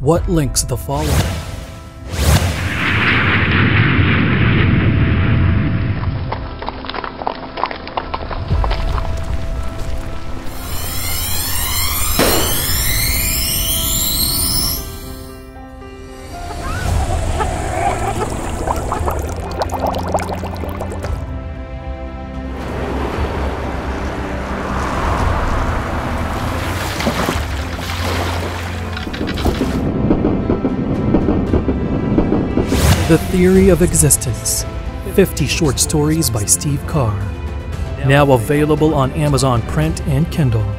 What links the following? The Theory of Existence 50 Short Stories by Steve Carr. Now available on Amazon Print and Kindle.